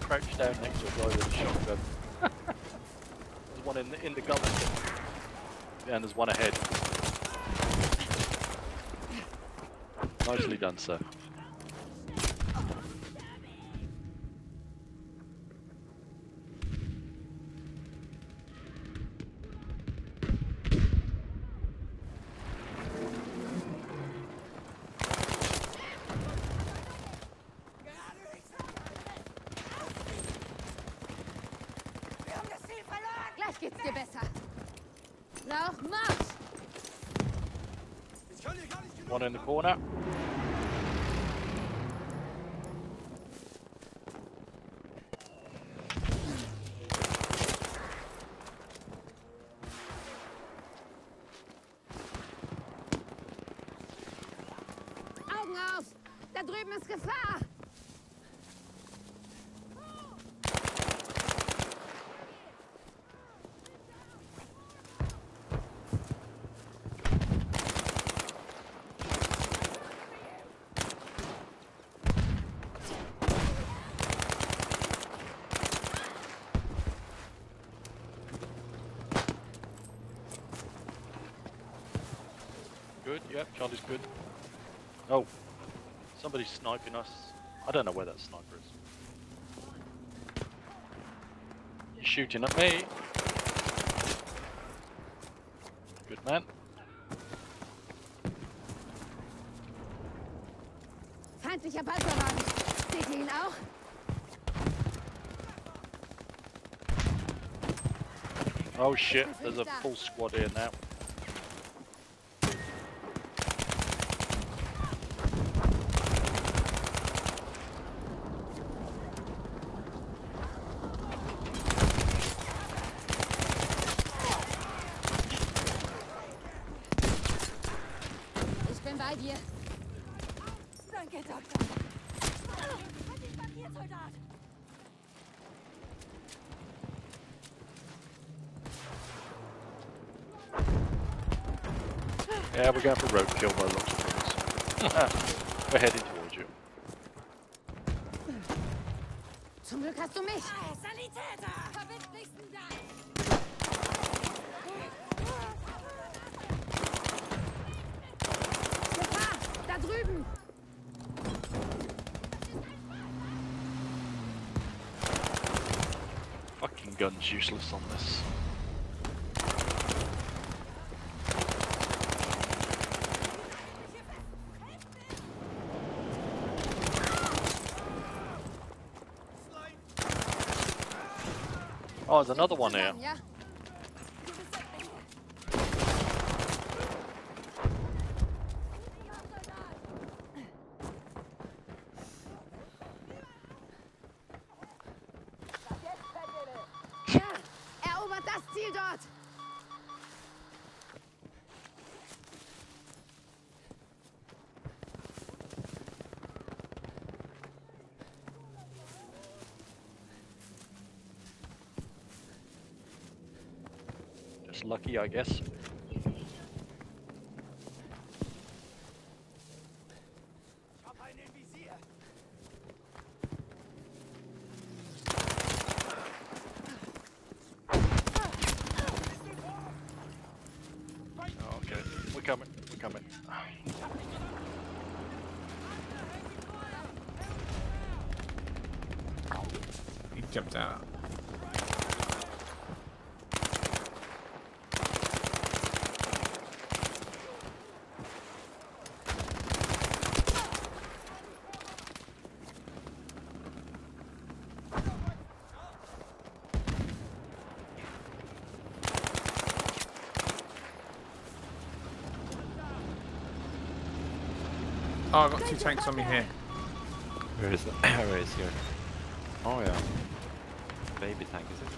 crouched down next to a guy with a shotgun. there's one in the, in the gun. And there's one ahead. Nicely done, sir. Besser. Lauch, Marsch! Ich kann hier gar nicht One in the Krone. Augen auf! Da drüben ist Gefahr! Good, yep, good. Oh, somebody's sniping us. I don't know where that sniper is. He's shooting at me. Good man. Feindlicher Panzerwagen! Seht ihr ihn auch? Oh shit, there's a full squad here now. Yeah, we're going for roadkill by the looks of things. we're heading towards you. Zum Glück hast du mich. Sanitäter! Verbindlichsten Dank. Gefahr! Da drüben! Fucking gun's useless on this. Oh, there's another one here. Just lucky, I guess. Oh, jumped out. Oh, I've got two tanks on me here. Where is it? Where is here? Oh yeah. Baby tank is it?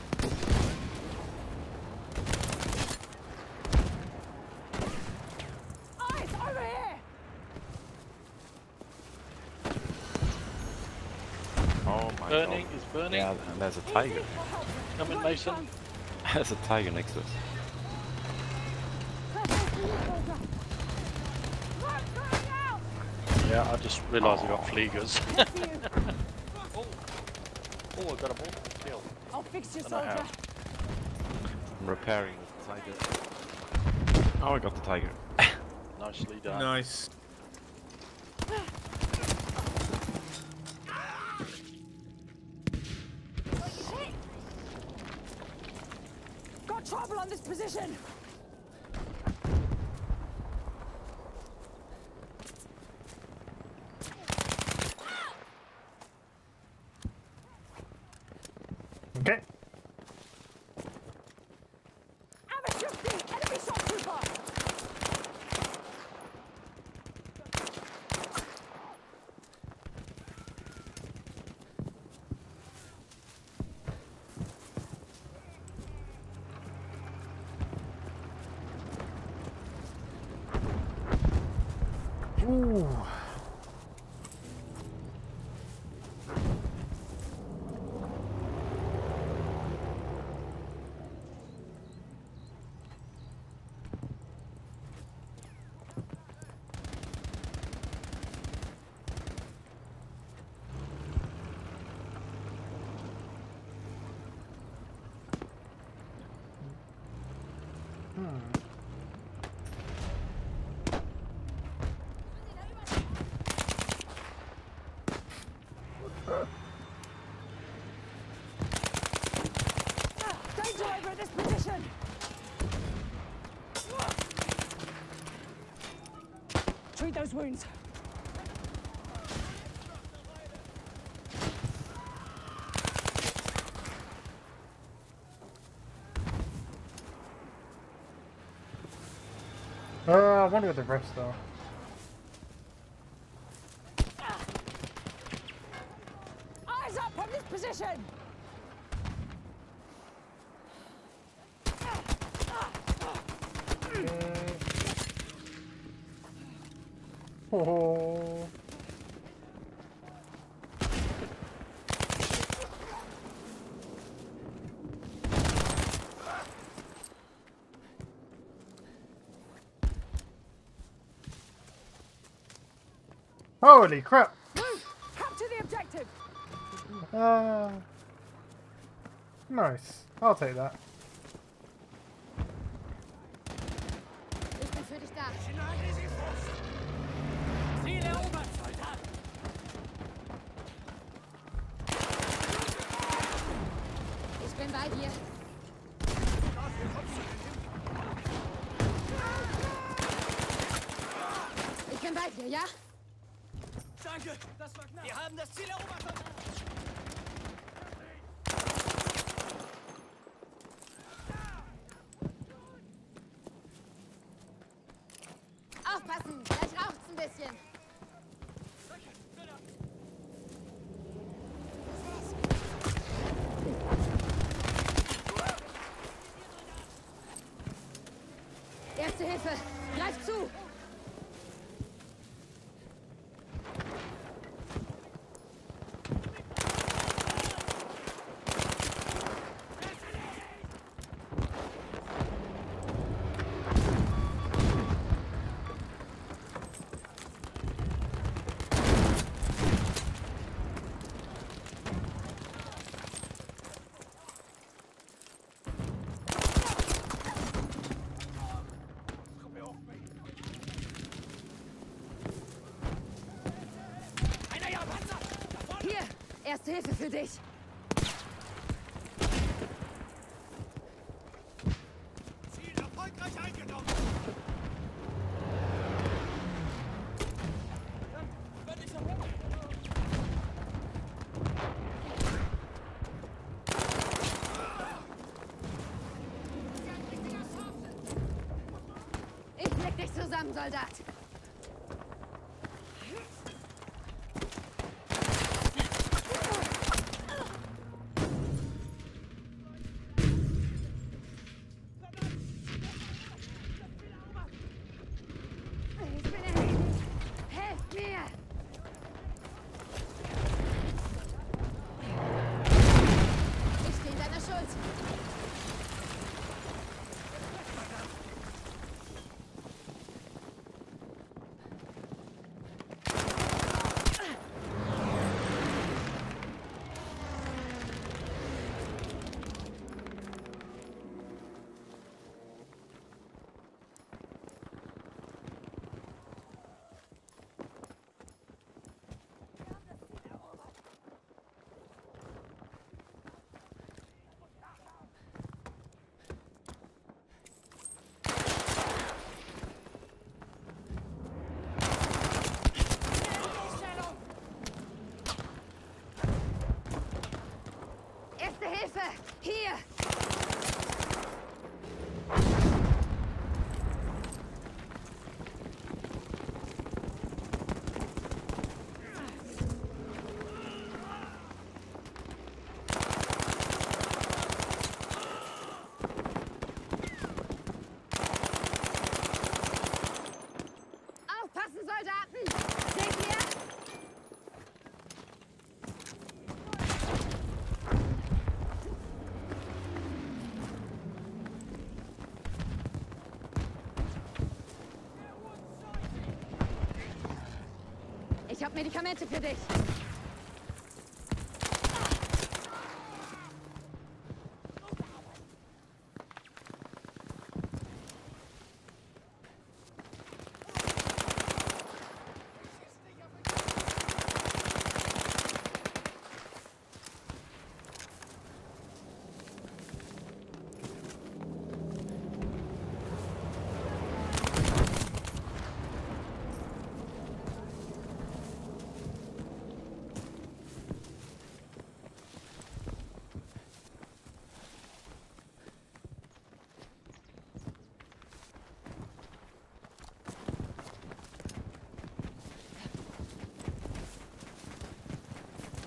Eyes over here! Oh my Burning, god. Burning is burning. Yeah, and there's a tiger. Coming, Mason. there's a tiger next to us. Yeah, I just realised I got fleegers. Oh, oh, oh I got a ball. Kill. I'll fix you, Don't know how. soldier. I'm repairing the tiger. Oh, I got the tiger. Nicely done. Nice. Got trouble on this position. Okay. Ooh. Danger over at this position. Those wounds. Uh, I wonder what the rest though. Eyes up on this position. Oh. Holy crap! Move. Capture the objective. Uh, nice. I'll take that. Bei dir, ja? Danke, das war knapp. Wir haben das Ziel erobert. Aufpassen, gleich raucht's ein bisschen. Erste Hilfe, greif zu! Hier, erste Hilfe für dich. Ich leg dich zusammen, Soldat. Ich habe Medikamente für dich.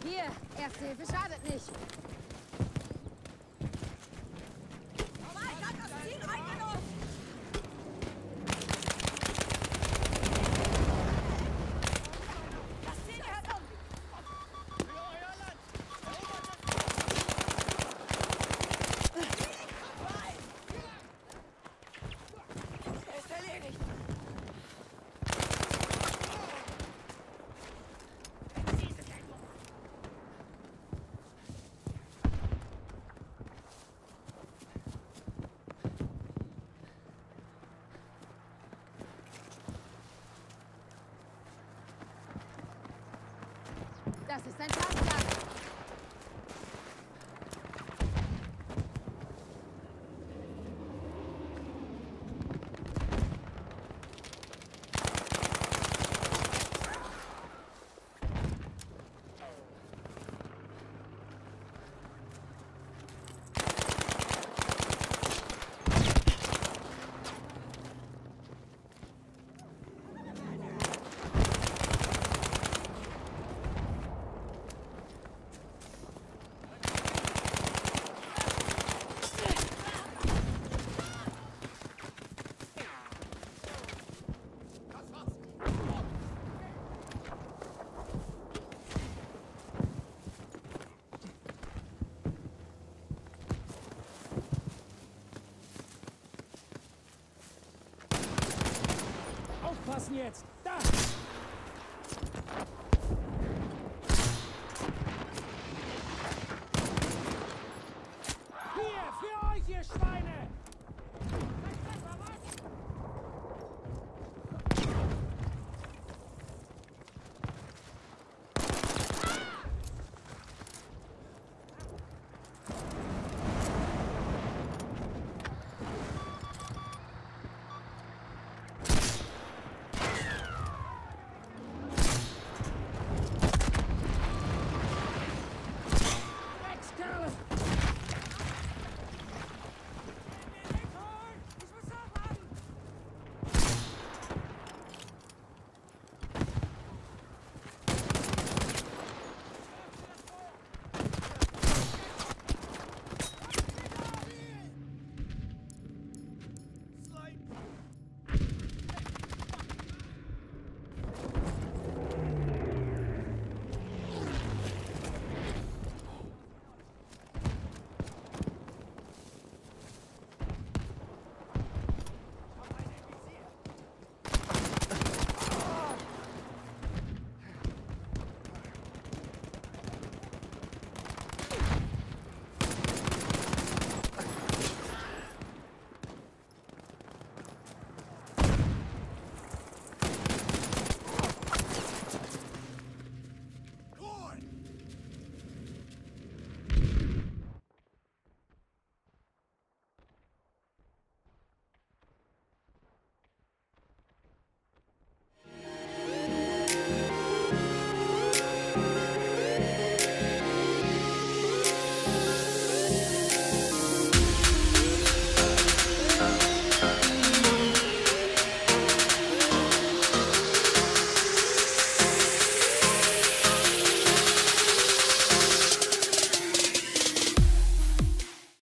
Hier, Erste Hilfe schadet nicht. Yine! Kaç